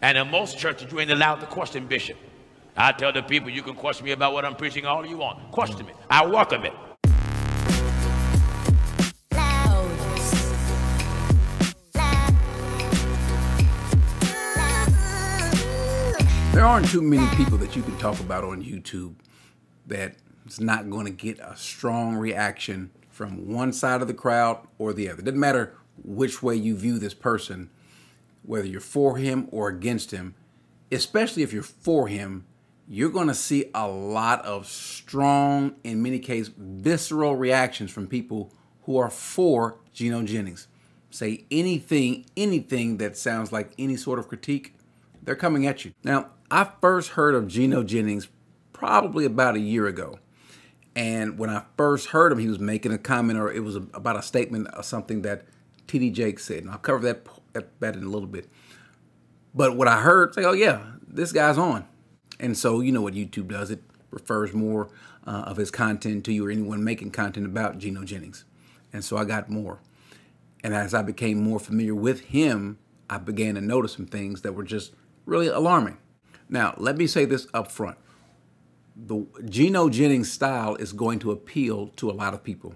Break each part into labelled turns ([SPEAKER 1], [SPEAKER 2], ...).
[SPEAKER 1] And in most churches, you ain't allowed to question bishop. I tell the people, you can question me about what I'm preaching all you want. Question me. I welcome it.
[SPEAKER 2] There aren't too many people that you can talk about on YouTube that is not going to get a strong reaction from one side of the crowd or the other. It doesn't matter which way you view this person, whether you're for him or against him, especially if you're for him, you're going to see a lot of strong, in many cases, visceral reactions from people who are for Gino Jennings. Say anything, anything that sounds like any sort of critique, they're coming at you. Now, I first heard of Gino Jennings probably about a year ago. And when I first heard him, he was making a comment or it was about a statement or something that TD Jake said. And I'll cover that, that in a little bit. But what I heard, say, oh yeah, this guy's on. And so you know what YouTube does. It refers more uh, of his content to you or anyone making content about Gino Jennings. And so I got more. And as I became more familiar with him, I began to notice some things that were just really alarming. Now, let me say this up front. The Gino Jennings style is going to appeal to a lot of people.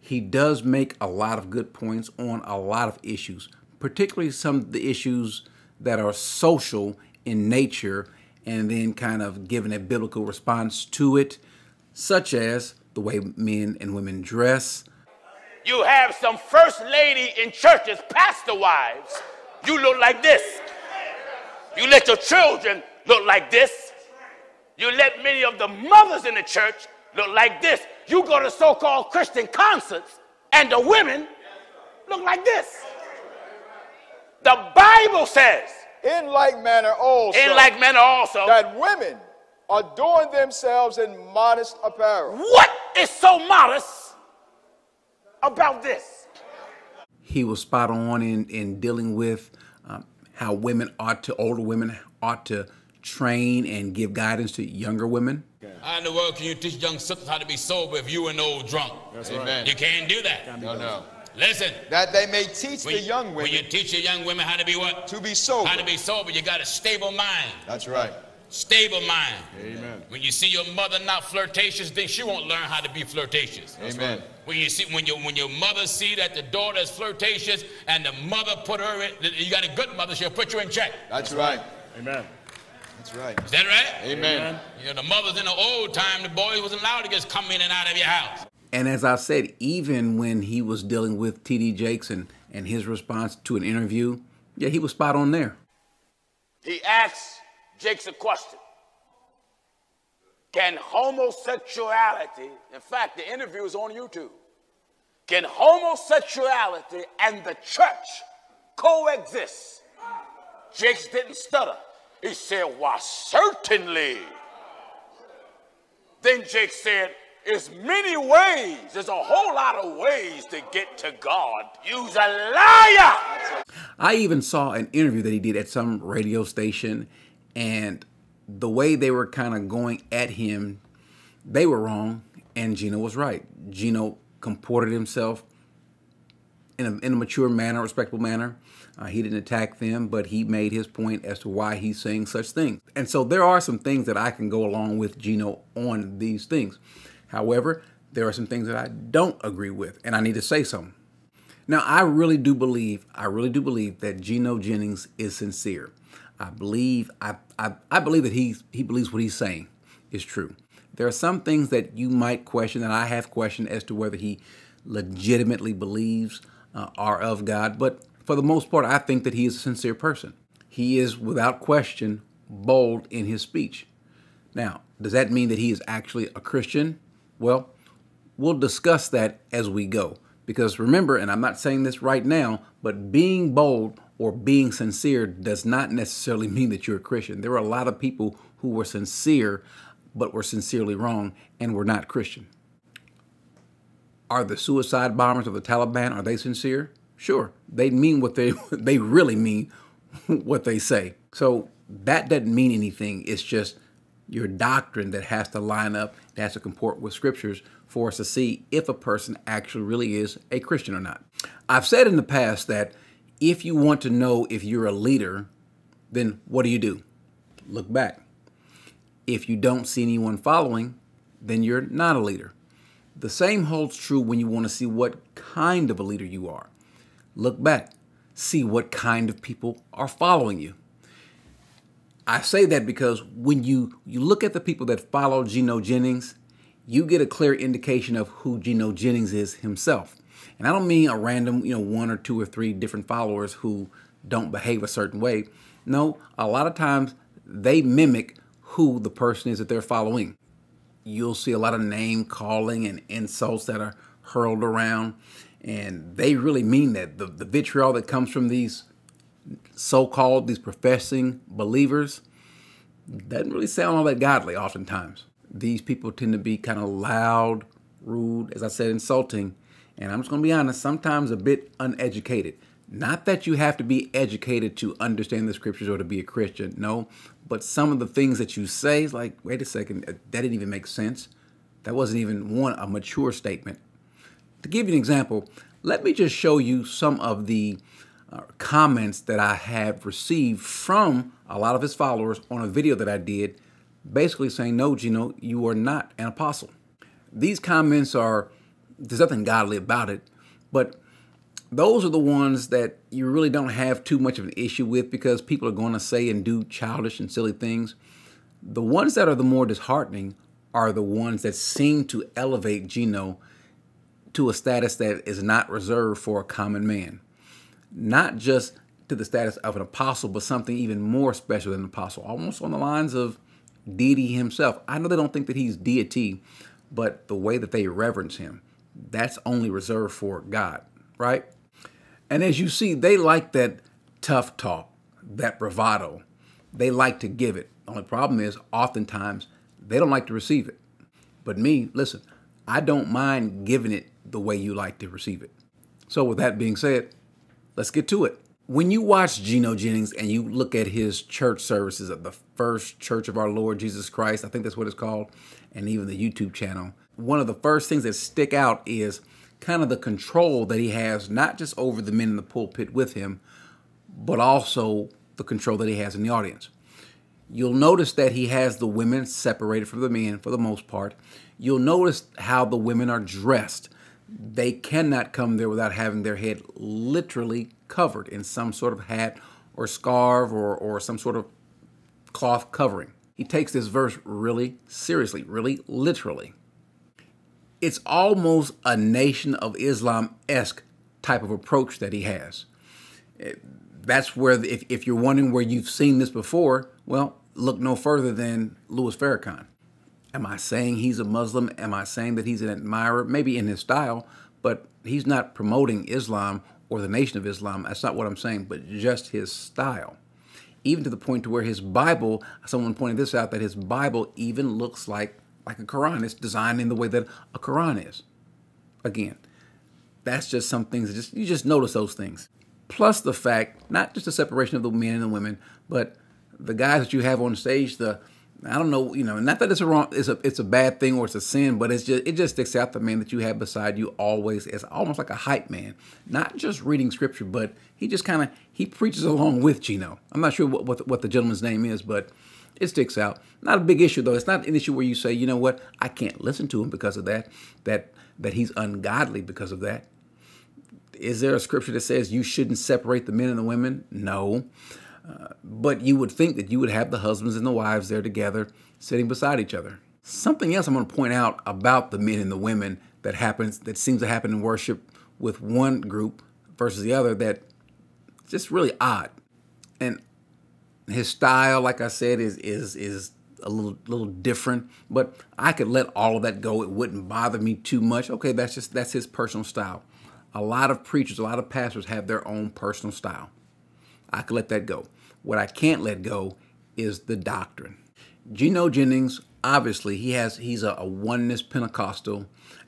[SPEAKER 2] He does make a lot of good points on a lot of issues, particularly some of the issues that are social in nature and then kind of giving a biblical response to it, such as the way men and women dress.
[SPEAKER 1] You have some first lady in churches, pastor wives. You look like this. You let your children look like this. You let many of the mothers in the church look like this. You go to so called Christian concerts, and the women look like this. The Bible says,
[SPEAKER 3] in like manner also,
[SPEAKER 1] in like manner also,
[SPEAKER 3] that women adorn themselves in modest apparel.
[SPEAKER 1] What is so modest about this?
[SPEAKER 2] He was spot on in, in dealing with um, how women ought to, older women ought to train and give guidance to younger women.
[SPEAKER 4] How in the world can you teach young sisters how to be sober if you an old drunk?
[SPEAKER 3] That's Amen.
[SPEAKER 4] You can't do that.
[SPEAKER 3] No, no.
[SPEAKER 4] Listen.
[SPEAKER 3] That they may teach the young women.
[SPEAKER 4] When you teach your young women how to be what?
[SPEAKER 3] To be sober.
[SPEAKER 4] How to be sober, you got a stable mind.
[SPEAKER 3] That's right.
[SPEAKER 4] Stable mind.
[SPEAKER 3] Amen.
[SPEAKER 4] When you see your mother not flirtatious, then she won't learn how to be flirtatious.
[SPEAKER 3] Amen.
[SPEAKER 4] When you see when your when your mother see that the daughter is flirtatious and the mother put her in, you got a good mother, she'll put you in check.
[SPEAKER 3] That's right.
[SPEAKER 5] Amen.
[SPEAKER 3] That's right.
[SPEAKER 4] Is that right?
[SPEAKER 3] Amen. Amen.
[SPEAKER 4] You know, the mothers in the old time, the boys wasn't allowed to just come in and out of your house.
[SPEAKER 2] And as I said, even when he was dealing with T.D. Jakes and, and his response to an interview, yeah, he was spot on there.
[SPEAKER 1] He asked Jakes a question. Can homosexuality, in fact, the interview is on YouTube, can homosexuality and the church coexist? Jakes didn't stutter. He said, Why, certainly. Then Jake said, There's many ways. There's a whole lot of ways to get to God. You's a liar.
[SPEAKER 2] I even saw an interview that he did at some radio station, and the way they were kind of going at him, they were wrong, and Gino was right. Gino comported himself in a, in a mature manner, respectful manner. Uh, he didn't attack them, but he made his point as to why he's saying such things. And so there are some things that I can go along with Gino on these things. However, there are some things that I don't agree with, and I need to say something. Now, I really do believe, I really do believe that Gino Jennings is sincere. I believe I, I, I believe that he he believes what he's saying is true. There are some things that you might question that I have questioned as to whether he legitimately believes uh, are of God, but for the most part, I think that he is a sincere person. He is without question bold in his speech. Now, does that mean that he is actually a Christian? Well, we'll discuss that as we go. Because remember, and I'm not saying this right now, but being bold or being sincere does not necessarily mean that you're a Christian. There are a lot of people who were sincere but were sincerely wrong and were not Christian. Are the suicide bombers of the Taliban are they sincere? Sure, they mean what they they really mean what they say. So that doesn't mean anything. It's just your doctrine that has to line up, has to comport with scriptures for us to see if a person actually really is a Christian or not. I've said in the past that if you want to know if you're a leader, then what do you do? Look back. If you don't see anyone following, then you're not a leader. The same holds true when you want to see what kind of a leader you are. Look back, see what kind of people are following you. I say that because when you, you look at the people that follow Gino Jennings, you get a clear indication of who Gino Jennings is himself. And I don't mean a random, you know, one or two or three different followers who don't behave a certain way. No, a lot of times they mimic who the person is that they're following. You'll see a lot of name calling and insults that are hurled around, and they really mean that. The, the vitriol that comes from these so-called, these professing believers, doesn't really sound all that godly oftentimes. These people tend to be kind of loud, rude, as I said, insulting, and I'm just going to be honest, sometimes a bit uneducated. Not that you have to be educated to understand the scriptures or to be a Christian, no, but some of the things that you say is like, wait a second, that didn't even make sense. That wasn't even one a mature statement. To give you an example, let me just show you some of the uh, comments that I have received from a lot of his followers on a video that I did, basically saying, no, Gino, you are not an apostle. These comments are, there's nothing godly about it, but those are the ones that you really don't have too much of an issue with because people are going to say and do childish and silly things. The ones that are the more disheartening are the ones that seem to elevate Gino to a status that is not reserved for a common man. Not just to the status of an apostle, but something even more special than an apostle, almost on the lines of deity himself. I know they don't think that he's deity, but the way that they reverence him, that's only reserved for God, right? And as you see, they like that tough talk, that bravado. They like to give it. The only problem is, oftentimes, they don't like to receive it. But me, listen, I don't mind giving it the way you like to receive it. So, with that being said, let's get to it. When you watch Gino Jennings and you look at his church services at the First Church of Our Lord Jesus Christ, I think that's what it's called, and even the YouTube channel, one of the first things that stick out is kind of the control that he has, not just over the men in the pulpit with him, but also the control that he has in the audience. You'll notice that he has the women separated from the men for the most part. You'll notice how the women are dressed. They cannot come there without having their head literally covered in some sort of hat or scarf or, or some sort of cloth covering. He takes this verse really seriously, really literally it's almost a Nation of Islam esque type of approach that he has. Eh, that's where, if, if you're wondering where you've seen this before, well, look no further than Louis Farrakhan. Am I saying he's a Muslim? Am I saying that he's an admirer? Maybe in his style, but he's not promoting Islam or the Nation of Islam. That's not what I'm saying, but just his style. Even to the point to where his Bible, someone pointed this out, that his Bible even looks like like a Quran. It's designed in the way that a Quran is. Again, that's just some things that just you just notice those things. Plus the fact, not just the separation of the men and the women, but the guys that you have on stage, the I don't know, you know, not that it's a wrong, it's a it's a bad thing or it's a sin, but it's just it just sticks out the man that you have beside you always as almost like a hype man, not just reading scripture, but he just kind of he preaches along with Gino. I'm not sure what what, what the gentleman's name is, but it sticks out. Not a big issue though. It's not an issue where you say, you know what, I can't listen to him because of that. That that he's ungodly because of that. Is there a scripture that says you shouldn't separate the men and the women? No. But you would think that you would have the husbands and the wives there together, sitting beside each other. Something else I'm going to point out about the men and the women that happens that seems to happen in worship with one group versus the other that just really odd. And his style, like I said, is is is a little little different. But I could let all of that go. It wouldn't bother me too much. Okay, that's just that's his personal style. A lot of preachers, a lot of pastors have their own personal style. I could let that go. What I can't let go is the doctrine. Gino Jennings, obviously, he has he's a, a oneness Pentecostal,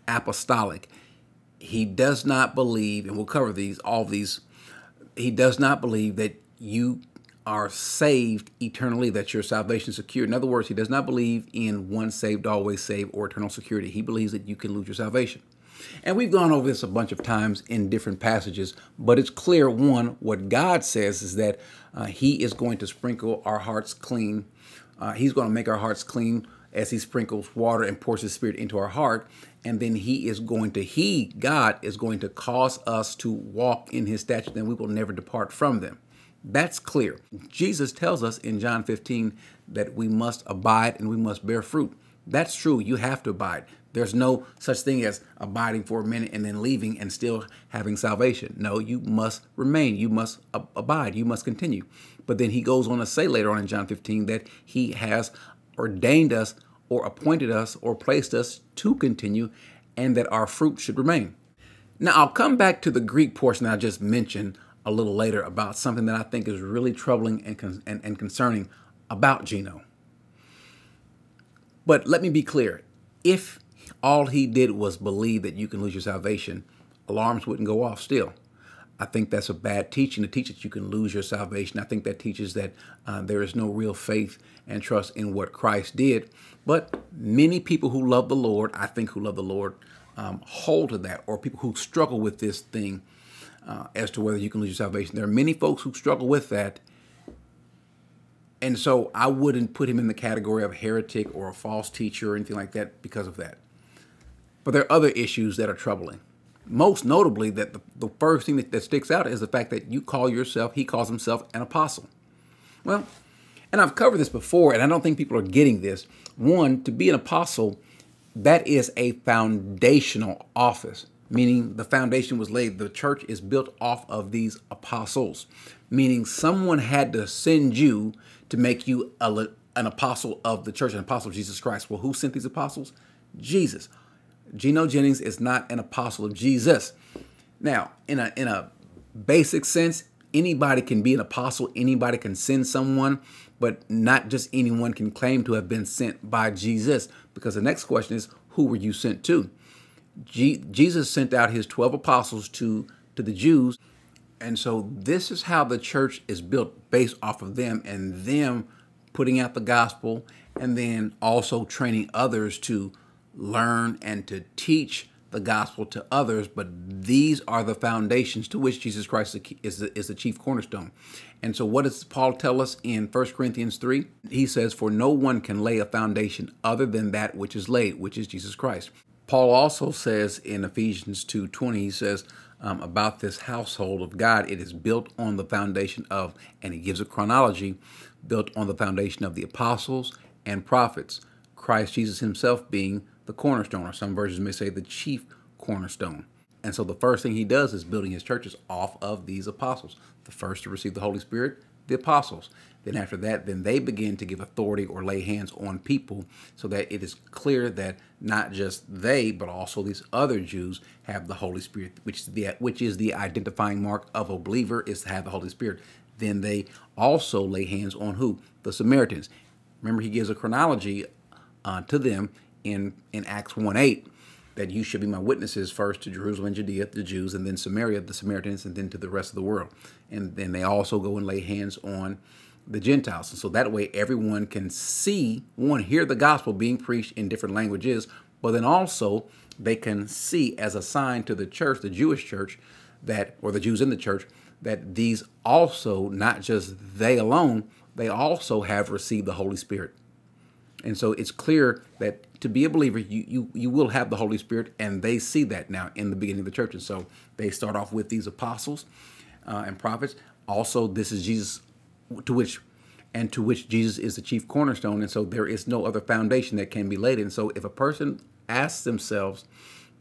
[SPEAKER 2] apostolic. He does not believe, and we'll cover these all these. He does not believe that you are saved eternally, that your salvation is secure. In other words, he does not believe in one saved, always saved, or eternal security. He believes that you can lose your salvation. And we've gone over this a bunch of times in different passages, but it's clear one, what God says is that uh, He is going to sprinkle our hearts clean. Uh, he's going to make our hearts clean as He sprinkles water and pours His Spirit into our heart. And then He is going to, He, God, is going to cause us to walk in His statutes, and we will never depart from them. That's clear. Jesus tells us in John 15 that we must abide and we must bear fruit. That's true. You have to abide. There's no such thing as abiding for a minute and then leaving and still having salvation. No, you must remain. You must ab- abide. You must continue. But then he goes on to say later on in John 15 that he has ordained us or appointed us or placed us to continue and that our fruit should remain. Now, I'll come back to the Greek portion I just mentioned a little later about something that I think is really troubling and, con- and, and concerning about Gino. But let me be clear if all he did was believe that you can lose your salvation, alarms wouldn't go off still. I think that's a bad teaching to teach that you can lose your salvation. I think that teaches that uh, there is no real faith and trust in what Christ did. But many people who love the Lord, I think who love the Lord, um, hold to that, or people who struggle with this thing uh, as to whether you can lose your salvation. There are many folks who struggle with that. And so I wouldn't put him in the category of heretic or a false teacher or anything like that because of that. But there are other issues that are troubling. Most notably, that the, the first thing that, that sticks out is the fact that you call yourself, he calls himself an apostle. Well, and I've covered this before, and I don't think people are getting this. One, to be an apostle, that is a foundational office, meaning the foundation was laid. The church is built off of these apostles, meaning someone had to send you to make you a, an apostle of the church, an apostle of Jesus Christ. Well, who sent these apostles? Jesus. Gino Jennings is not an apostle of Jesus. Now, in a in a basic sense, anybody can be an apostle, anybody can send someone, but not just anyone can claim to have been sent by Jesus. Because the next question is, who were you sent to? G- Jesus sent out his 12 apostles to, to the Jews. And so this is how the church is built based off of them and them putting out the gospel and then also training others to learn and to teach the gospel to others, but these are the foundations to which Jesus Christ is the, is the chief cornerstone. And so, what does Paul tell us in 1 Corinthians 3? He says, For no one can lay a foundation other than that which is laid, which is Jesus Christ. Paul also says in Ephesians 2:20, he says um, about this household of God, it is built on the foundation of, and he gives a chronology, built on the foundation of the apostles and prophets, Christ Jesus himself being the cornerstone, or some versions may say the chief cornerstone. And so the first thing he does is building his churches off of these apostles. The first to receive the Holy Spirit, the apostles. Then after that, then they begin to give authority or lay hands on people so that it is clear that not just they, but also these other Jews have the Holy Spirit, which is the which is the identifying mark of a believer is to have the Holy Spirit. Then they also lay hands on who? The Samaritans. Remember, he gives a chronology uh, to them in in Acts 1 8 that you should be my witnesses first to Jerusalem and Judea, the Jews, and then Samaria, the Samaritans, and then to the rest of the world. And then they also go and lay hands on the Gentiles. And so that way everyone can see, one, hear the gospel being preached in different languages, but then also they can see as a sign to the church, the Jewish church, that, or the Jews in the church, that these also, not just they alone, they also have received the Holy Spirit. And so it's clear that to be a believer, you, you, you will have the Holy Spirit, and they see that now in the beginning of the church. And so they start off with these apostles uh, and prophets. Also, this is Jesus, to which and to which Jesus is the chief cornerstone. And so there is no other foundation that can be laid. And so if a person asks themselves,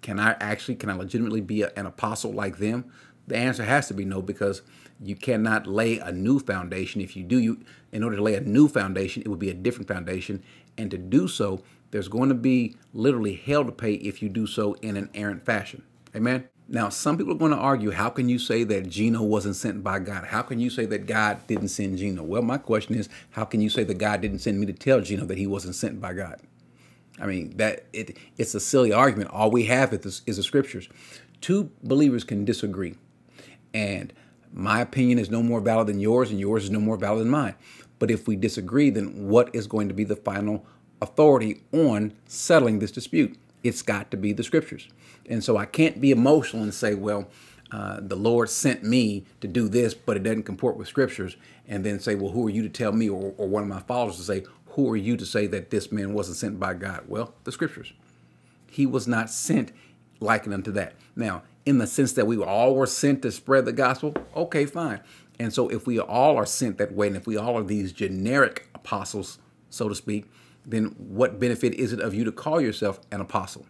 [SPEAKER 2] can I actually, can I legitimately be a, an apostle like them? The answer has to be no, because you cannot lay a new foundation. If you do, you in order to lay a new foundation, it would be a different foundation. And to do so, there's going to be literally hell to pay if you do so in an errant fashion. Amen. Now, some people are going to argue, how can you say that Gino wasn't sent by God? How can you say that God didn't send Gino? Well, my question is, how can you say that God didn't send me to tell Gino that he wasn't sent by God? I mean, that it it's a silly argument. All we have is, is the scriptures. Two believers can disagree. And my opinion is no more valid than yours, and yours is no more valid than mine. But if we disagree, then what is going to be the final authority on settling this dispute? it's got to be the scriptures. And so I can't be emotional and say, well, uh, the Lord sent me to do this, but it doesn't comport with scriptures, and then say, well, who are you to tell me, or, or one of my followers to say, who are you to say that this man wasn't sent by God? Well, the scriptures. He was not sent likened unto that. Now, in the sense that we all were sent to spread the gospel, okay, fine. And so if we all are sent that way, and if we all are these generic apostles, so to speak, then what benefit is it of you to call yourself an apostle?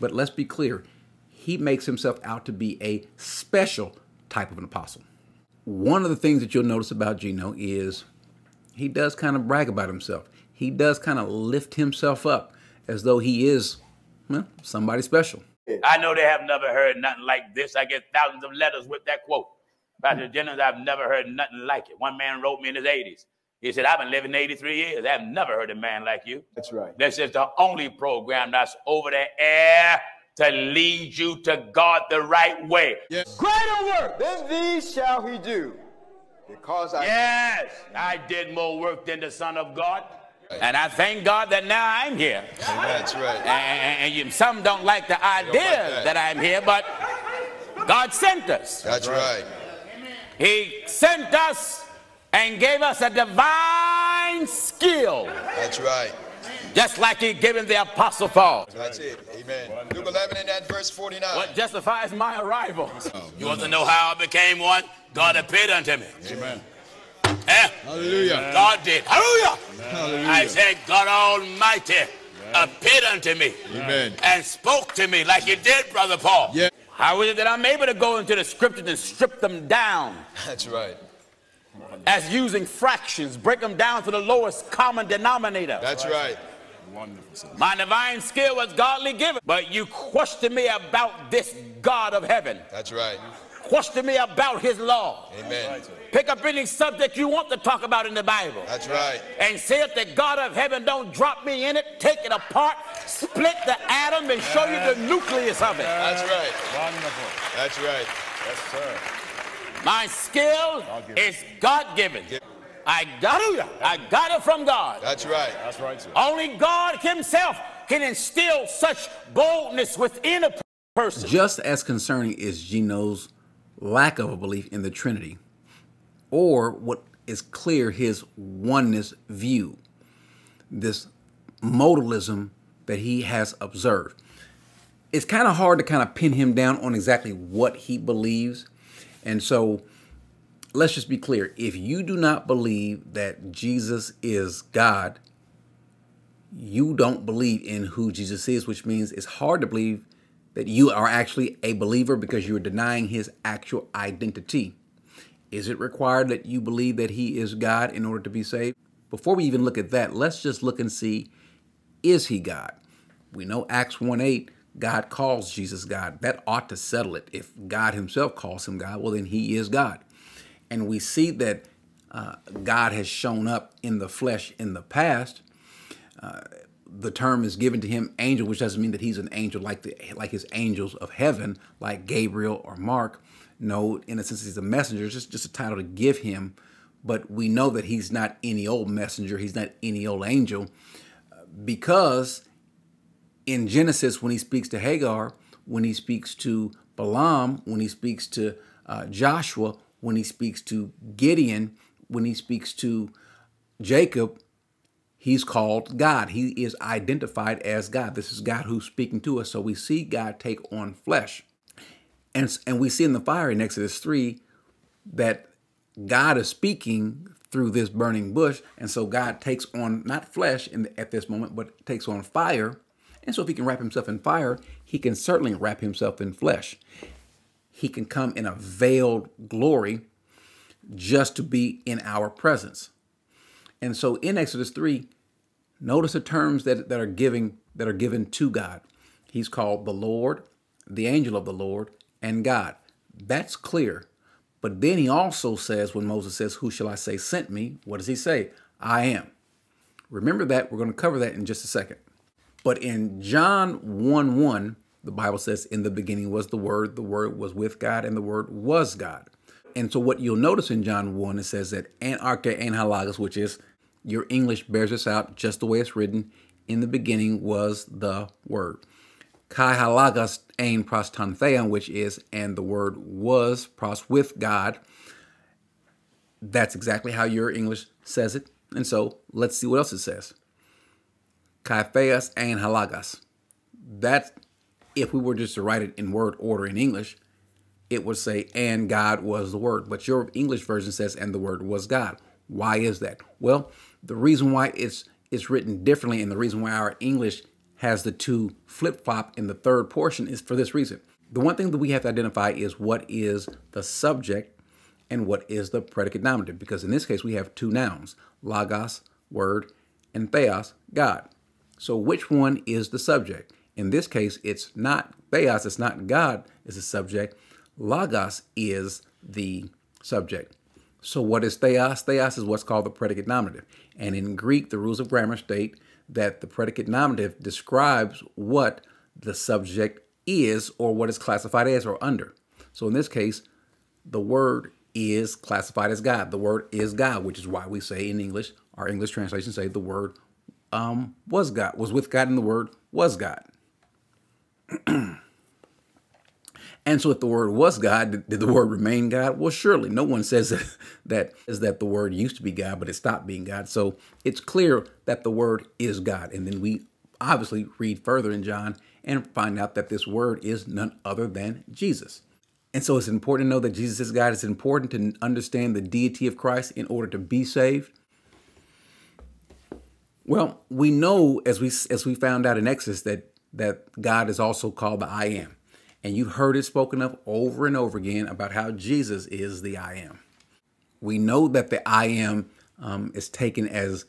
[SPEAKER 2] But let's be clear, he makes himself out to be a special type of an apostle. One of the things that you'll notice about Gino is he does kind of brag about himself. He does kind of lift himself up as though he is well, somebody special.
[SPEAKER 1] I know they have never heard nothing like this. I get thousands of letters with that quote. Pastor Jennings, I've never heard nothing like it. One man wrote me in his 80s. He said, I've been living 83 years. I've never heard a man like you.
[SPEAKER 3] That's right.
[SPEAKER 1] This is the only program that's over the air to lead you to God the right way.
[SPEAKER 3] Yes. Greater work than these shall he do. Because I.
[SPEAKER 1] Yes, I did more work than the Son of God. And I thank God that now I'm here.
[SPEAKER 5] That's right.
[SPEAKER 1] And, and you, some don't like the idea
[SPEAKER 5] that.
[SPEAKER 1] that I'm here, but God sent us.
[SPEAKER 5] That's right.
[SPEAKER 1] He sent us and gave us a divine skill,
[SPEAKER 5] That's right.
[SPEAKER 1] just like He given the Apostle Paul.
[SPEAKER 5] That's it. Amen. Luke 11 and that verse 49.
[SPEAKER 1] What justifies my arrival? You want to know how I became one? God appeared unto me.
[SPEAKER 5] Amen.
[SPEAKER 1] Eh?
[SPEAKER 5] Hallelujah.
[SPEAKER 1] God did. Hallelujah.
[SPEAKER 5] Hallelujah.
[SPEAKER 1] I said, God Almighty appeared unto me
[SPEAKER 5] Amen.
[SPEAKER 1] and spoke to me like He did, Brother Paul.
[SPEAKER 5] Yeah.
[SPEAKER 1] How is it that I'm able to go into the scriptures and strip them down
[SPEAKER 5] That's right.
[SPEAKER 1] as using fractions, break them down to the lowest common denominator?
[SPEAKER 5] That's right. Wonderful.
[SPEAKER 1] My divine skill was godly given, but you question me about this God of heaven.
[SPEAKER 5] That's right.
[SPEAKER 1] Question me about his law.
[SPEAKER 5] Amen.
[SPEAKER 1] Pick up any subject you want to talk about in the Bible.
[SPEAKER 5] That's right.
[SPEAKER 1] And say if the God of heaven don't drop me in it, take it apart, split the atom, and show you the nucleus of it.
[SPEAKER 5] That's right. Wonderful. That's right. That's right.
[SPEAKER 1] My skill is God given. I got it. I got it from God.
[SPEAKER 5] That's right. That's right, sir.
[SPEAKER 1] Only God Himself can instill such boldness within a person.
[SPEAKER 2] Just as concerning is Gino's lack of a belief in the Trinity, or what is clear his oneness view, this modalism that he has observed. It's kind of hard to kind of pin him down on exactly what he believes. And so let's just be clear. If you do not believe that Jesus is God, you don't believe in who Jesus is, which means it's hard to believe that you are actually a believer because you're denying his actual identity. Is it required that you believe that he is God in order to be saved? Before we even look at that, let's just look and see is he God? We know Acts 1 8, God calls Jesus God. That ought to settle it. If God himself calls him God, well, then he is God. And we see that uh, God has shown up in the flesh in the past. Uh, the term is given to him angel, which doesn't mean that he's an angel like the like his angels of heaven, like Gabriel or Mark. No, in a sense, he's a messenger. It's just just a title to give him, but we know that he's not any old messenger. He's not any old angel, because in Genesis, when he speaks to Hagar, when he speaks to Balaam, when he speaks to uh, Joshua, when he speaks to Gideon, when he speaks to Jacob, he's called God. He is identified as God. This is God who's speaking to us. So we see God take on flesh. And, and we see in the fire in Exodus 3 that God is speaking through this burning bush. And so God takes on not flesh in the, at this moment, but takes on fire. And so if he can wrap himself in fire, he can certainly wrap himself in flesh. He can come in a veiled glory just to be in our presence. And so in Exodus 3, notice the terms that, that are giving that are given to God. He's called the Lord, the angel of the Lord, and God. That's clear. But then he also says, when Moses says, Who shall I say sent me? What does he say? I am. Remember that. We're going to cover that in just a second. But in John 1 1, the Bible says, In the beginning was the Word, the Word was with God, and the Word was God. And so what you'll notice in John 1, it says that anarche and halagos, which is your English bears this out just the way it's written. In the beginning was the Word. Kai halagas ein prostantheon, which is, and the word was pros with God. That's exactly how your English says it. And so let's see what else it says. Kai theos ein halagas. That's if we were just to write it in word order in English, it would say, and God was the word. But your English version says, and the word was God. Why is that? Well, the reason why it's it's written differently and the reason why our English has the two flip-flop in the third portion is for this reason. The one thing that we have to identify is what is the subject and what is the predicate nominative, because in this case we have two nouns, logos, word, and theos, God. So which one is the subject? In this case, it's not theos, it's not God is the subject. Logos is the subject. So what is theos? Theos is what's called the predicate nominative. And in Greek, the rules of grammar state that the predicate nominative describes what the subject is or what is classified as or under. So in this case, the word is classified as God. The word is God, which is why we say in English, our English translation say the word um, was God, was with God, and the word was God. And so, if the word was God, did, the word remain God? Well, surely no one says that is that the word used to be God, but it stopped being God. So it's clear that the word is God. And then we obviously read further in John and find out that this word is none other than Jesus. And so it's important to know that Jesus is God. It's important to understand the deity of Christ in order to be saved. Well, we know as we as we found out in Exodus that that God is also called the I am. And you've heard it spoken of over and over again about how Jesus is the I am. We know that the I am um, is taken as,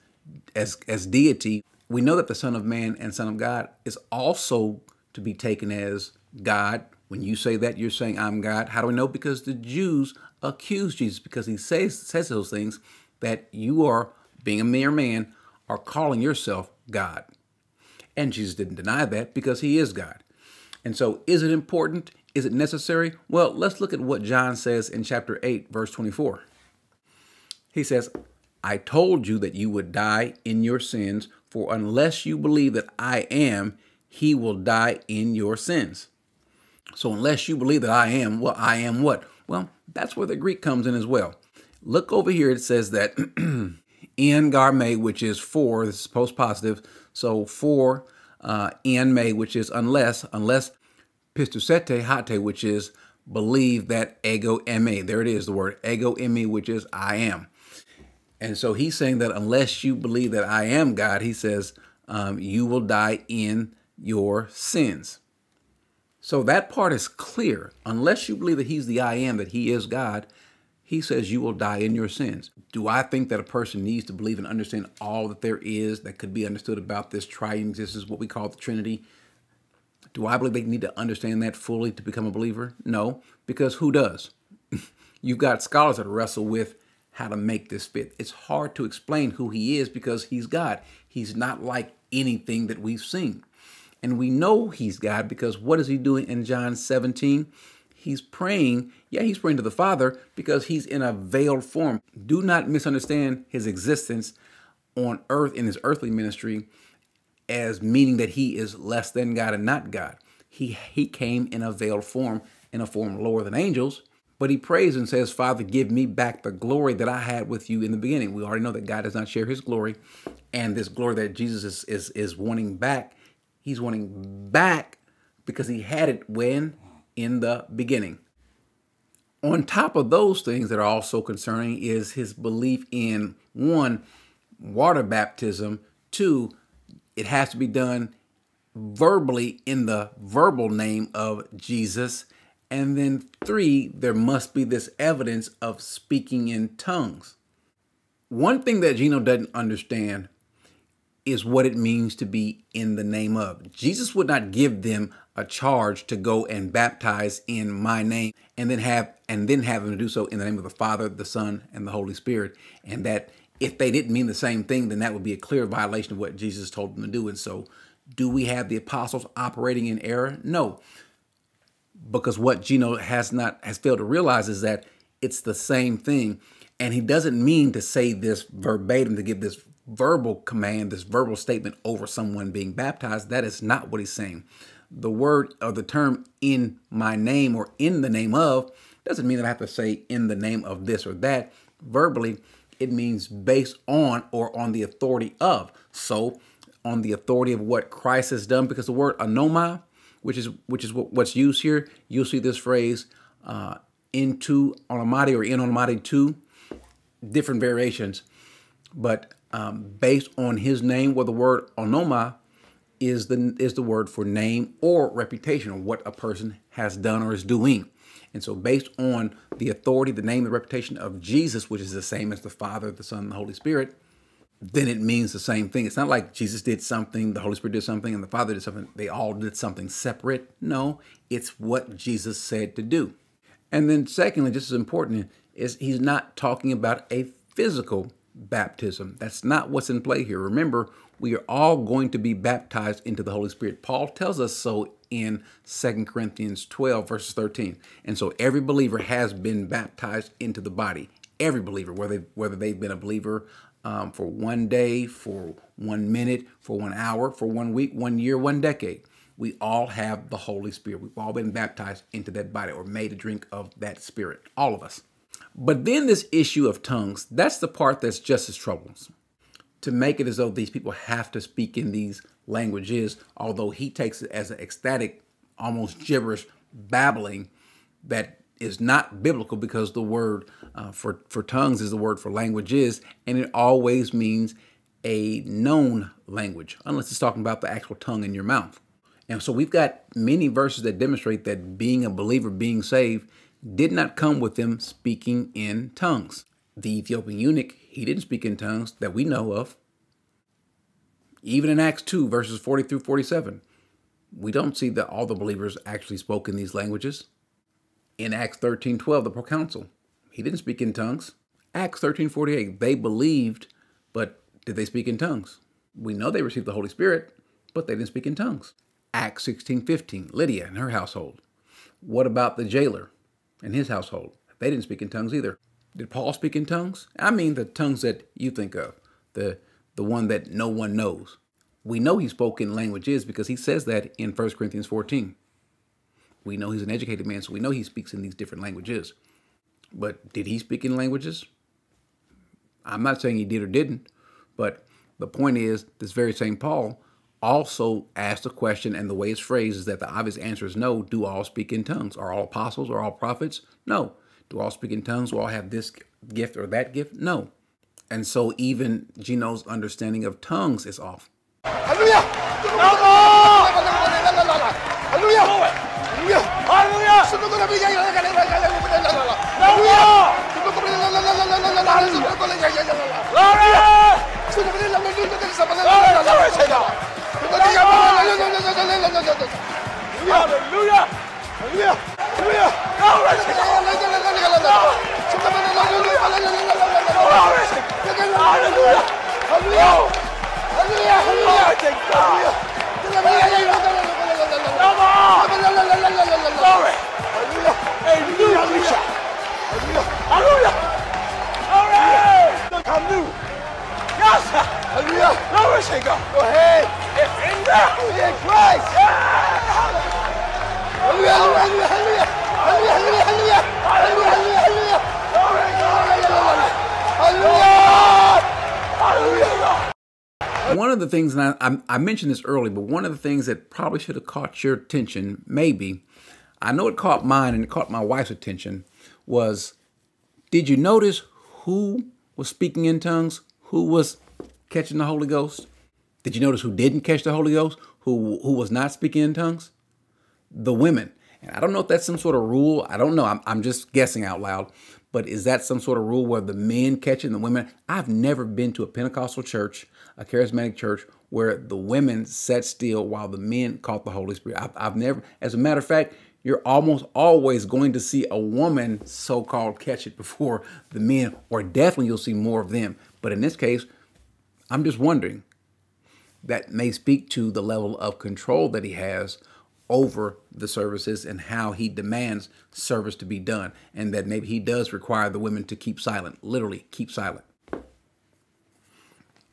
[SPEAKER 2] as, as deity. We know that the Son of Man and Son of God is also to be taken as God. When you say that, you're saying, I'm God. How do we know? Because the Jews accuse Jesus because he says, says those things that you are, being a mere man, are calling yourself God. And Jesus didn't deny that because he is God. And so, is it important? Is it necessary? Well, let's look at what John says in chapter 8, verse 24. He says, I told you that you would die in your sins, for unless you believe that I am, he will die in your sins. So, unless you believe that I am, well, I am what? Well, that's where the Greek comes in as well. Look over here, it says that en garme, which is for, this is post positive. So, for uh, en me, which is unless, unless pistusete hate, which is believe that ego eimi. There it is, the word ego eimi, which is I am. And so he's saying that unless you believe that I am God, he says, um, you will die in your sins. So that part is clear. Unless you believe that he's the I am, that he is God, he says you will die in your sins. Do I think that a person needs to believe and understand all that there is that could be understood about this triune existence, what we call the Trinity? Do I believe they need to understand that fully to become a believer? No, because who does? You've got scholars that wrestle with how to make this fit. It's hard to explain who he is because he's God. He's not like anything that we've seen. And we know he's God because what is he doing in John 17? He's praying. Yeah, he's praying to the Father because he's in a veiled form. Do not misunderstand his existence on earth in his earthly ministry as meaning that he is less than God and not God. He he came in a veiled form, in a form lower than angels, but he prays and says, Father, give me back the glory that I had with you in the beginning. We already know that God does not share his glory, and this glory that Jesus is is, is wanting back, he's wanting back because he had it when in the beginning. On top of those things that are also concerning is his belief in one, water baptism, two, it has to be done verbally in the verbal name of Jesus. And then three, there must be this evidence of speaking in tongues. One thing that Gino doesn't understand is what it means to be in the name of. Jesus would not give them a charge to go and baptize in my name and then have and then have them do so in the name of the Father, the Son, and the Holy Spirit. And that if they didn't mean the same thing, then that would be a clear violation of what Jesus told them to do. And so do we have the apostles operating in error? No. Because what Gino has not has failed to realize is that it's the same thing. And he doesn't mean to say this verbatim to give this verbal command, this verbal statement over someone being baptized. That is not what he's saying. The word or the term in my name or in the name of doesn't mean that I have to say in the name of this or that. Verbally, it means based on or on the authority of. So, on the authority of what Christ has done, because the word anomai, which is which is what, what's used here, you'll see this phrase uh, into onomati or in onomati two, different variations, but um, based on his name, where the word onoma is the is the word for name or reputation or what a person has done or is doing. And so, based on the authority, the name, the reputation of Jesus, which is the same as the Father, the Son, and the Holy Spirit, then it means the same thing. It's not like Jesus did something, the Holy Spirit did something, and the Father did something. They all did something separate. No, it's what Jesus said to do. And then, secondly, just as important, is he's not talking about a physical baptism. That's not what's in play here. Remember, we are all going to be baptized into the Holy Spirit. Paul tells us so in 2 Corinthians 12, verses 13. And so every believer has been baptized into the body. Every believer, whether, whether they've been a believer um, for one day, for one minute, for one hour, for one week, one year, one decade. We all have the Holy Spirit. We've all been baptized into that body or made a drink of that Spirit, all of us. But then this issue of tongues, that's the part that's just as troublesome to make it as though these people have to speak in these languages, although he takes it as an ecstatic, almost gibberish babbling that is not biblical because the word uh, for, for tongues is the word for languages, and it always means a known language, unless it's talking about the actual tongue in your mouth. And so we've got many verses that demonstrate that being a believer, being saved, did not come with them speaking in tongues. The Ethiopian eunuch, he didn't speak in tongues that we know of. Even in Acts 2, verses 40 through 47, we don't see that all the believers actually spoke in these languages. In Acts 13, 12, the proconsul, he didn't speak in tongues. Acts 13, 48, they believed, but did they speak in tongues? We know they received the Holy Spirit, but they didn't speak in tongues. Acts 16, 15, Lydia and her household. What about the jailer and his household? They didn't speak in tongues either. Did Paul speak in tongues? I mean the tongues that you think of, the the one that no one knows. We know he spoke in languages because he says that in 1 Corinthians 14. We know he's an educated man, so we know he speaks in these different languages. But did he speak in languages? I'm not saying he did or didn't, but the point is, this very same Paul also asked the question, and the way it's phrased is that the obvious answer is no. Do all speak in tongues? Are all apostles? Are all prophets? No. Do all speak in tongues? Do all have this gift or that gift? No. And so even Gino's understanding of tongues is off. Hallelujah!
[SPEAKER 1] 来来来来来来，哈利路亚，哈
[SPEAKER 3] 利路亚，哈
[SPEAKER 1] 利路亚，高来来来来来来来来，什么来来来来来来来来来来，高来，这个哈利路亚，
[SPEAKER 3] 哈利
[SPEAKER 1] 路亚，哈利路亚，哈利路亚，这个哈利路亚，这个哈利路亚，来吧，来来来来来来来，高来，
[SPEAKER 3] 哈利路亚，
[SPEAKER 1] 哎，路亚路亚，
[SPEAKER 3] 哈利路亚，
[SPEAKER 1] 哈利路亚，高来，这个哈利路亚。
[SPEAKER 2] One of the things, and I, I, mentioned this early, but one of the things that probably should have caught your attention, maybe, I know it caught mine and it caught my wife's attention, was did you notice who was speaking in tongues? Who was catching the Holy Ghost? Did you notice who didn't catch the Holy Ghost? Who who was not speaking in tongues? The women. And I don't know if that's some sort of rule. I don't know. I'm, I'm just guessing out loud. But is that some sort of rule where the men catching the women? I've never been to a Pentecostal church, a charismatic church, where the women sat still while the men caught the Holy Spirit. I've, I've never, as a matter of fact, you're almost always going to see a woman so called catch it before the men, or definitely you'll see more of them. But in this case, I'm just wondering that may speak to the level of control that he has over the services and how he demands service to be done, and that maybe he does require the women to keep silent, literally keep silent.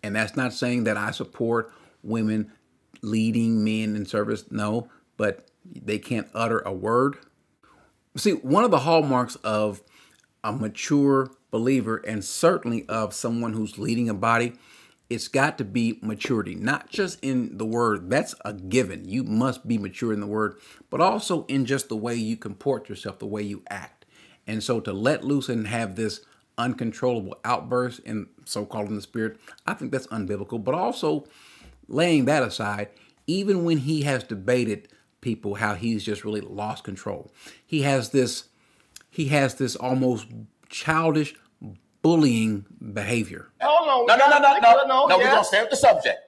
[SPEAKER 2] And that's not saying that I support women leading men in service, no, but they can't utter a word. See, one of the hallmarks of a mature believer and certainly of someone who's leading a body, it's got to be maturity, not just in the word. That's a given. You must be mature in the word, but also in just the way you comport yourself, the way you act. And so to let loose and have this uncontrollable outburst and so-called in the spirit, I think that's unbiblical. But also laying that aside, even when he has debated people how he's just really lost control, he has this he has this almost childish bullying behavior.
[SPEAKER 1] Hold on. No, no, no, no, no. No, no we're going to stay with the subject.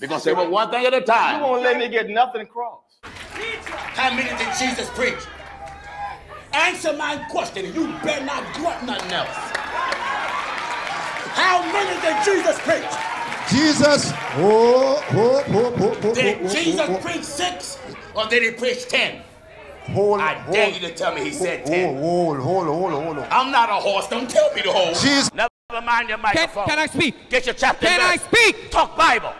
[SPEAKER 1] We're going to say one thing at a time.
[SPEAKER 3] You won't let me get nothing across.
[SPEAKER 1] How many did Jesus preach? Answer my question. You better not grunt nothing else. How many did Jesus preach?
[SPEAKER 6] Jesus. Oh, oh, oh, oh, oh,
[SPEAKER 1] did
[SPEAKER 6] oh,
[SPEAKER 1] Jesus
[SPEAKER 6] oh, oh.
[SPEAKER 1] preach six or did he preach ten?
[SPEAKER 6] Hold,
[SPEAKER 1] I
[SPEAKER 6] hold,
[SPEAKER 1] dare you to tell me he said ten.
[SPEAKER 6] Hold, hold, hold, hold, hold on.
[SPEAKER 1] I'm not a horse. Don't tell me to hold.
[SPEAKER 6] Jesus.
[SPEAKER 1] Never mind your
[SPEAKER 7] Can,
[SPEAKER 1] microphone.
[SPEAKER 7] can I speak?
[SPEAKER 1] Get your chapter.
[SPEAKER 7] Can
[SPEAKER 1] and
[SPEAKER 7] I speak?
[SPEAKER 1] Talk Bible.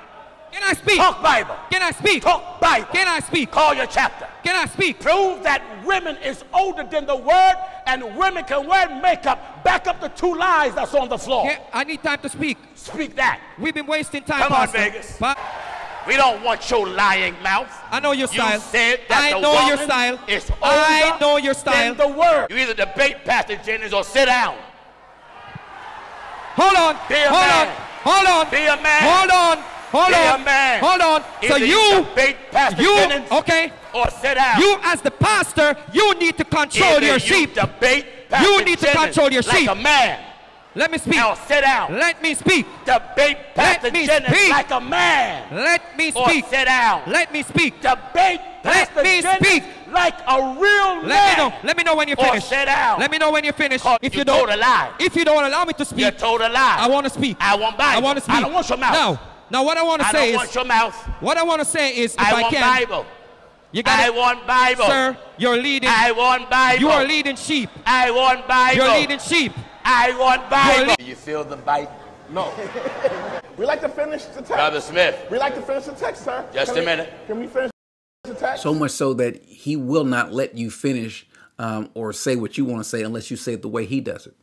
[SPEAKER 7] Can I speak?
[SPEAKER 1] Talk Bible.
[SPEAKER 7] Can I speak?
[SPEAKER 1] Talk Bible.
[SPEAKER 7] Can I speak?
[SPEAKER 1] Call your chapter.
[SPEAKER 7] Can I speak?
[SPEAKER 1] Prove that women is older than the word and women can wear makeup. Back up the two lies that's on the floor.
[SPEAKER 7] Yeah, I need time to speak.
[SPEAKER 1] Speak that.
[SPEAKER 7] We've been wasting time,
[SPEAKER 1] Come on,
[SPEAKER 7] Pastor.
[SPEAKER 1] Vegas.
[SPEAKER 7] Pa-
[SPEAKER 1] We don't want your lying mouth.
[SPEAKER 7] I know your style.
[SPEAKER 1] You said that
[SPEAKER 7] I
[SPEAKER 1] the
[SPEAKER 7] know your style.
[SPEAKER 1] is older
[SPEAKER 7] I know your style.
[SPEAKER 1] than the word. You either debate Pastor Jennings or sit down.
[SPEAKER 7] Hold on.
[SPEAKER 1] Be a
[SPEAKER 7] hold
[SPEAKER 1] man.
[SPEAKER 7] on. Hold on.
[SPEAKER 1] Be a man.
[SPEAKER 7] Hold on. Hold
[SPEAKER 1] Be
[SPEAKER 7] on.
[SPEAKER 1] a man.
[SPEAKER 7] Hold on. So you,
[SPEAKER 1] debate Pastor
[SPEAKER 7] you,
[SPEAKER 1] Jennings
[SPEAKER 7] okay?
[SPEAKER 1] or sit down.
[SPEAKER 7] You as the pastor, you need to control
[SPEAKER 1] Either
[SPEAKER 7] your
[SPEAKER 1] you
[SPEAKER 7] sheep.
[SPEAKER 1] Debate Pastor
[SPEAKER 7] You need to control your
[SPEAKER 1] like
[SPEAKER 7] sheep.
[SPEAKER 1] a man.
[SPEAKER 7] Let me speak.
[SPEAKER 1] Now sit down.
[SPEAKER 7] Let me speak.
[SPEAKER 1] Debate Pastor Jennings like a man.
[SPEAKER 7] Let me speak.
[SPEAKER 1] Or sit down.
[SPEAKER 7] Let me speak.
[SPEAKER 1] Debate
[SPEAKER 7] Let me
[SPEAKER 1] Jennings
[SPEAKER 7] speak.
[SPEAKER 1] like a real man.
[SPEAKER 7] Let me know. Let me know when you're
[SPEAKER 1] Or sit down.
[SPEAKER 7] Let me know when you're finished. If
[SPEAKER 1] you
[SPEAKER 7] you, don't,
[SPEAKER 1] told a lie.
[SPEAKER 7] if you don't allow me to speak,
[SPEAKER 1] You told a lie.
[SPEAKER 7] I want to speak.
[SPEAKER 1] I want Bible.
[SPEAKER 7] I want to speak.
[SPEAKER 1] I don't want your mouth.
[SPEAKER 7] Now, now what I want to
[SPEAKER 1] I
[SPEAKER 7] say is,
[SPEAKER 1] want your mouth.
[SPEAKER 7] what I want to say is, if
[SPEAKER 1] I,
[SPEAKER 7] I,
[SPEAKER 1] want
[SPEAKER 7] can,
[SPEAKER 1] Bible.
[SPEAKER 7] you got
[SPEAKER 1] I want Bible.
[SPEAKER 7] sir. You're leading.
[SPEAKER 1] I want Bible.
[SPEAKER 7] you are leading sheep.
[SPEAKER 1] I want Bible.
[SPEAKER 7] You're leading sheep.
[SPEAKER 1] I want Bible. Do you feel the bite?
[SPEAKER 3] No. we like to finish the text.
[SPEAKER 1] Brother Smith,
[SPEAKER 3] We like to finish the text, sir.
[SPEAKER 1] Just
[SPEAKER 3] Can
[SPEAKER 1] a
[SPEAKER 3] we-
[SPEAKER 1] minute.
[SPEAKER 3] Can we finish the text?
[SPEAKER 2] So much so that he will not let you finish um, or say what you want to say unless you say it the way he does it.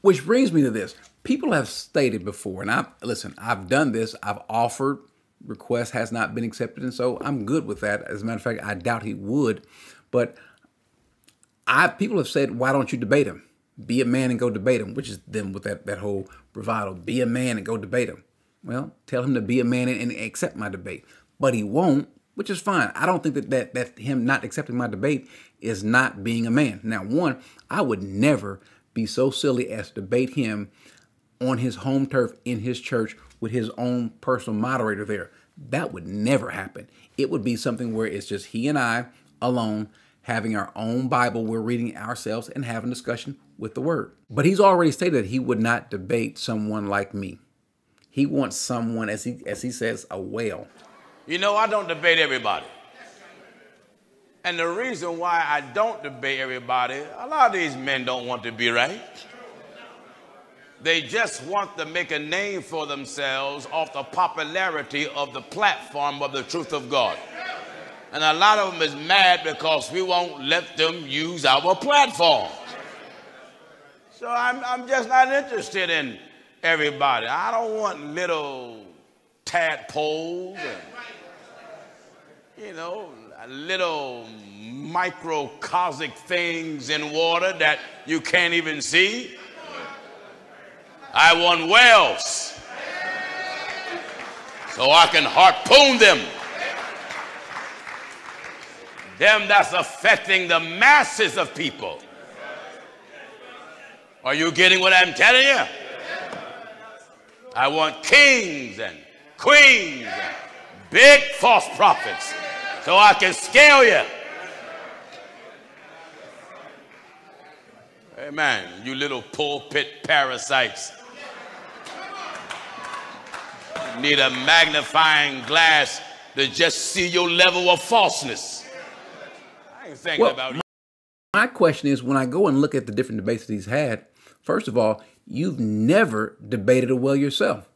[SPEAKER 2] Which brings me to this. People have stated before, and I listen, I've done this, I've offered, request has not been accepted, and so I'm good with that. As a matter of fact, I doubt he would. But I people have said, why don't you debate him? Be a man and go debate him, which is them with that, that whole bravado. Be a man and go debate him. Well, tell him to be a man and, and accept my debate. But he won't, which is fine. I don't think that, that that him not accepting my debate is not being a man. Now, one, I would never be so silly as to debate him on his home turf in his church with his own personal moderator there. That would never happen. It would be something where it's just he and I alone having our own Bible, we're reading ourselves and having discussion with the word. But he's already stated that he would not debate someone like me. He wants someone, as he as he says, a whale.
[SPEAKER 1] You know, I don't debate everybody. And the reason why I don't debate everybody, a lot of these men don't want to be right. They just want to make a name for themselves off the popularity of the platform of the truth of God. And a lot of them is mad because we won't let them use our platform. So I'm, I'm just not interested in everybody. I don't want little tadpoles and, you know, little microcosmic things in water that you can't even see. I want whales so I can harpoon them. Them that's affecting the masses of people. Are you getting what I'm telling you? I want kings and queens and big false prophets so I can scale you. Amen. You little pulpit parasites. Need a magnifying glass to just see your level of falseness. I ain't
[SPEAKER 2] Well,
[SPEAKER 1] about you.
[SPEAKER 2] My question is when I go and look at the different debates that he's had, first of all, you've never debated a well yourself.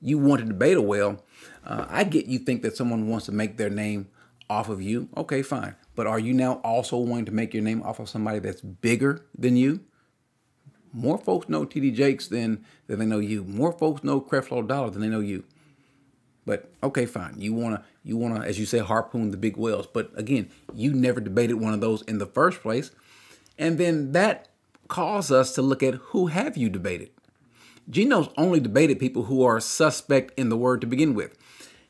[SPEAKER 2] You want to debate a well. Uh, I get you think that someone wants to make their name off of you. Okay, fine. But are you now also wanting to make your name off of somebody that's bigger than you? More folks know TD Jakes than, than they know you. More folks know Creflo Dollar than they know you. But okay, fine. You wanna you wanna, as you say, harpoon the big whales. But again, you never debated one of those in the first place. And then that caused us to look at who have you debated. Gino's only debated people who are suspect in the word to begin with.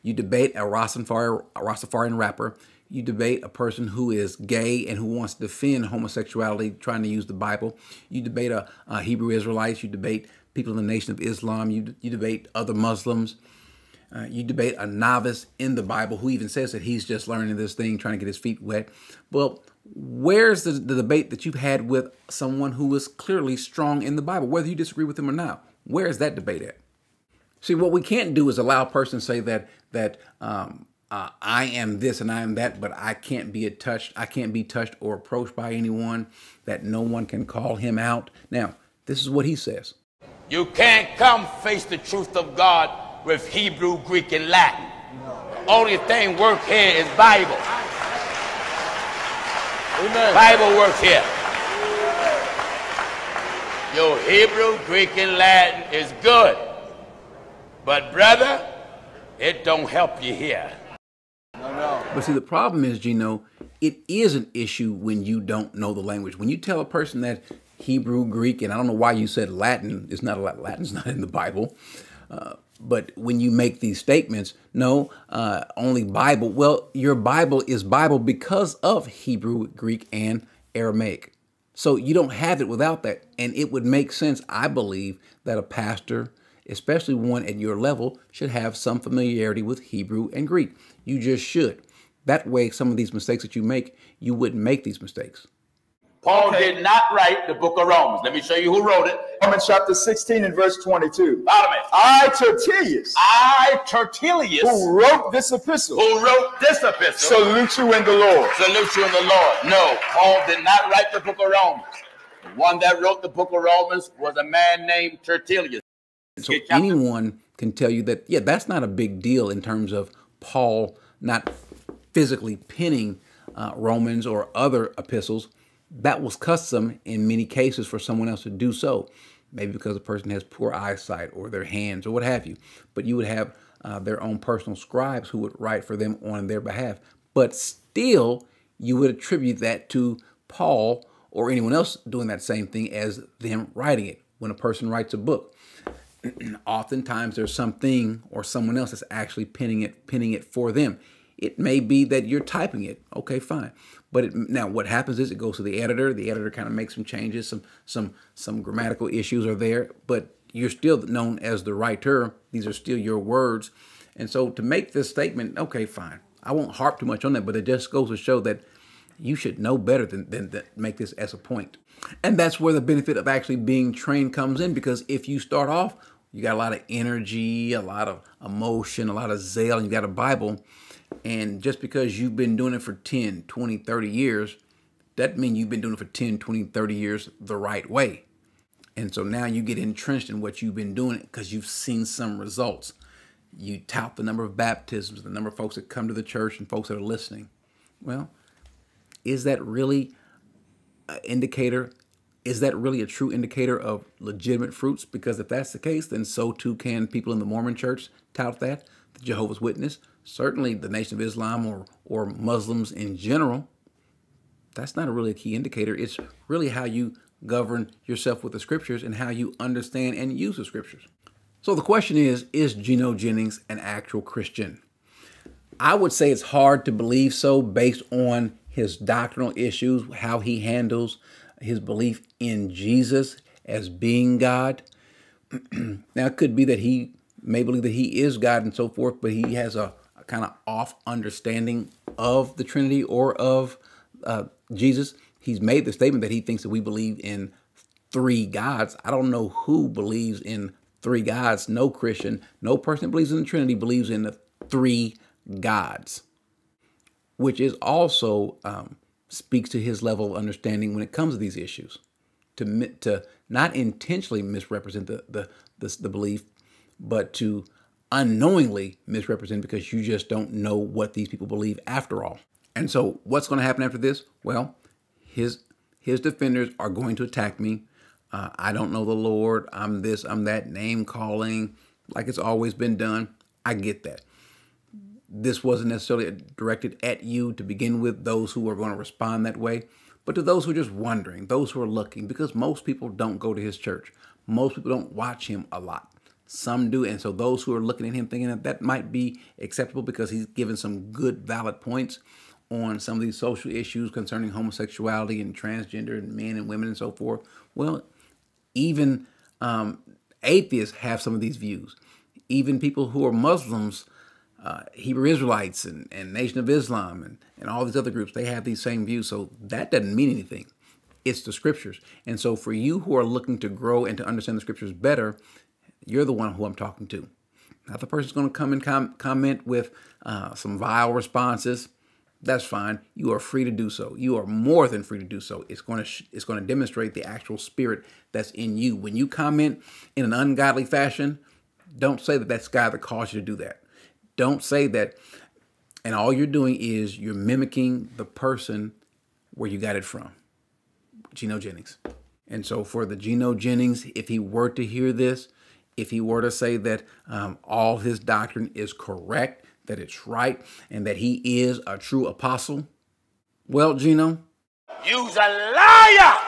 [SPEAKER 2] You debate a Rastafari, a Rastafarian rapper. You debate a person who is gay and who wants to defend homosexuality, trying to use the Bible. You debate a, a Hebrew Israelites. You debate people in the Nation of Islam. You, you debate other Muslims. Uh, you debate a novice in the Bible who even says that he's just learning this thing, trying to get his feet wet. Well, where's the, the debate that you've had with someone who is clearly strong in the Bible, whether you disagree with them or not? Where's that debate at? See, what we can't do is allow a person to say that that um, uh, I am this and I am that, but I can't be touched. I can't be touched or approached by anyone. That no one can call him out. Now, this is what he says.
[SPEAKER 1] You can't come face the truth of God with Hebrew, Greek, and Latin. The only thing work here is Bible. Amen. Bible work here. Your Hebrew, Greek, and Latin is good. But brother, it don't help you here.
[SPEAKER 2] But see, the problem is, Gino, it is an issue when you don't know the language. When you tell a person that Hebrew, Greek, and I don't know why you said Latin, it's not a lot, Latin's not in the Bible. Uh, but when you make these statements, no, uh, only Bible. Well, your Bible is Bible because of Hebrew, Greek, and Aramaic. So you don't have it without that. And it would make sense, I believe, that a pastor, especially one at your level, should have some familiarity with Hebrew and Greek. You just should. That way, some of these mistakes that you make, you wouldn't make these mistakes.
[SPEAKER 1] Paul okay. did not write the book of Romans. Let me show you who wrote it.
[SPEAKER 3] Romans chapter 16 and verse 22.
[SPEAKER 1] Follow me.
[SPEAKER 3] I, Tertullius.
[SPEAKER 1] I, Tertullius.
[SPEAKER 3] Who wrote this epistle.
[SPEAKER 1] Who wrote this epistle.
[SPEAKER 3] Salute you in the Lord.
[SPEAKER 1] Salute you in the Lord. No, Paul did not write the book of Romans. The one that wrote the book of Romans was a man named Tertullius.
[SPEAKER 2] So anyone can tell you that, yeah, that's not a big deal in terms of Paul not physically penning uh, Romans or other epistles that was custom in many cases for someone else to do so, maybe because the person has poor eyesight or their hands or what have you. But you would have uh, their own personal scribes who would write for them on their behalf. But still, you would attribute that to Paul or anyone else doing that same thing as them writing it. When a person writes a book, oftentimes there's something or someone else that's actually penning it, penning it for them. It may be that you're typing it. Okay, fine. But it, now what happens is it goes to the editor. The editor kind of makes some changes. Some some some grammatical issues are there, but you're still known as the writer. These are still your words. And so to make this statement, okay, fine. I won't harp too much on that, but it just goes to show that you should know better than, than, than make this as a point. And that's where the benefit of actually being trained comes in because if you start off, you got a lot of energy, a lot of emotion, a lot of zeal, and you got a Bible, and just because you've been doing it for 10, 20, 30 years, that means you've been doing it for 10, 20, 30 years the right way. And so now you get entrenched in what you've been doing because you've seen some results. You tout the number of baptisms, the number of folks that come to the church and folks that are listening. Well, is that really an indicator? Is that really a true indicator of legitimate fruits? Because if that's the case, then so too can people in the Mormon church tout that, the Jehovah's Witness, certainly the Nation of Islam or, or Muslims in general, that's not a really a key indicator. It's really how you govern yourself with the scriptures and how you understand and use the scriptures. So the question is, is Gino Jennings an actual Christian? I would say it's hard to believe so based on his doctrinal issues, how he handles his belief in Jesus as being God. now, it could be that he may believe that he is God and so forth, but he has a, kind of off understanding of the Trinity or of uh, Jesus. He's made the statement that he thinks that we believe in three gods. I don't know who believes in three gods. No Christian, no person that believes in the Trinity believes in the three gods, which is also um, speaks to his level of understanding when it comes to these issues. To, to not intentionally misrepresent the, the, the, the belief, but to unknowingly misrepresented because you just don't know what these people believe after all. And so what's going to happen after this? Well, his his defenders are going to attack me. Uh, I don't know the Lord. I'm this, I'm that, name calling, like it's always been done. I get that. This wasn't necessarily directed at you to begin with, those who are going to respond that way, but to those who are just wondering, those who are looking, because most people don't go to his church. Most people don't watch him a lot. Some do. And so those who are looking at him thinking that that might be acceptable because he's given some good, valid points on some of these social issues concerning homosexuality and transgender and men and women and so forth. Well, even um, atheists have some of these views. Even people who are Muslims, uh, Hebrew Israelites and, and Nation of Islam and, and all these other groups, they have these same views. So that doesn't mean anything. It's the scriptures. And so for you who are looking to grow and to understand the scriptures better, you're the one who I'm talking to. Now, the person's going to come and com- comment with uh, some vile responses. That's fine. You are free to do so. You are more than free to do so. It's going to it's going to demonstrate the actual spirit that's in you. When you comment in an ungodly fashion, don't say that that's God that caused you to do that. Don't say that. And all you're doing is you're mimicking the person where you got it from. Gino Jennings. And so for the Gino Jennings, if he were to hear this, if he were to say that um, all his doctrine is correct, that it's right, and that he is a true apostle, well, Gino,
[SPEAKER 1] you's a liar.